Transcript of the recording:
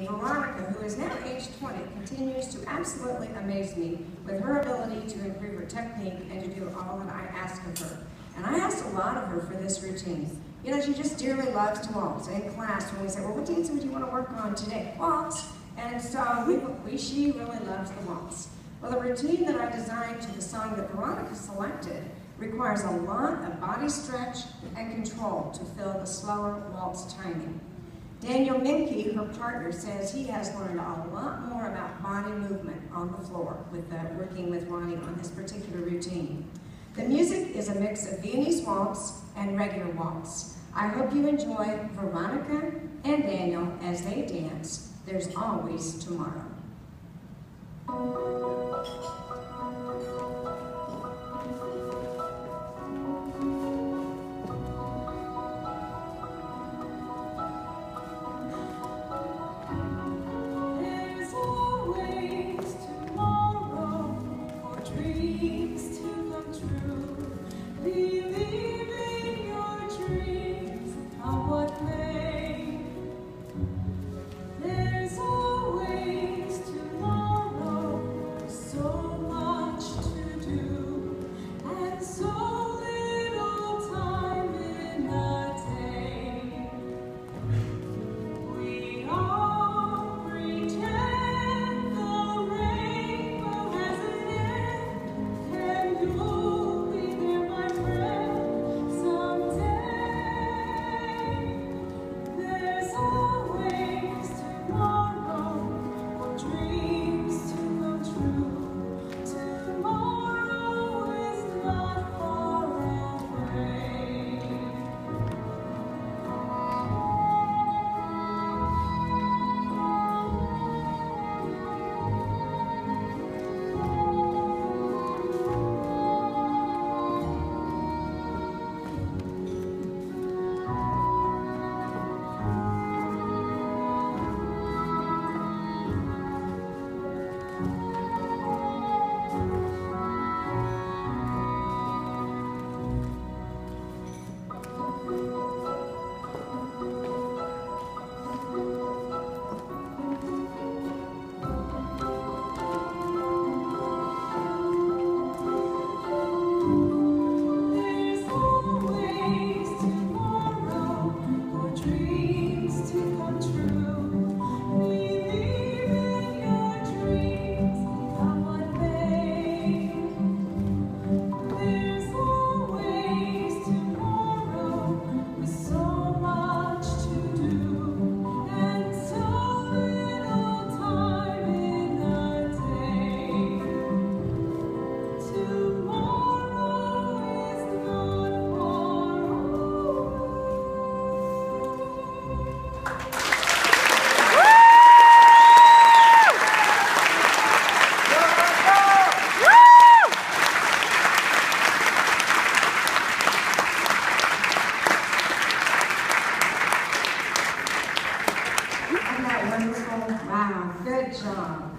Veronica, who is now age 20, continues to absolutely amaze me with her ability to improve her technique and to do all that I ask of her. And I asked a lot of her for this routine. You know, she just dearly loves to waltz. In class, when we say, well, what dance would you want to work on today? Waltz. And so we, we, she really loves the waltz. Well, the routine that I designed to the song that Veronica selected requires a lot of body stretch and control to fill the slower waltz timing. Daniel Minke, her partner, says he has learned a lot more about body movement on the floor with uh, working with Ronnie on this particular routine. The music is a mix of Viennese waltz and regular waltz. I hope you enjoy Veronica and Daniel as they dance There's Always Tomorrow. Wow, good job.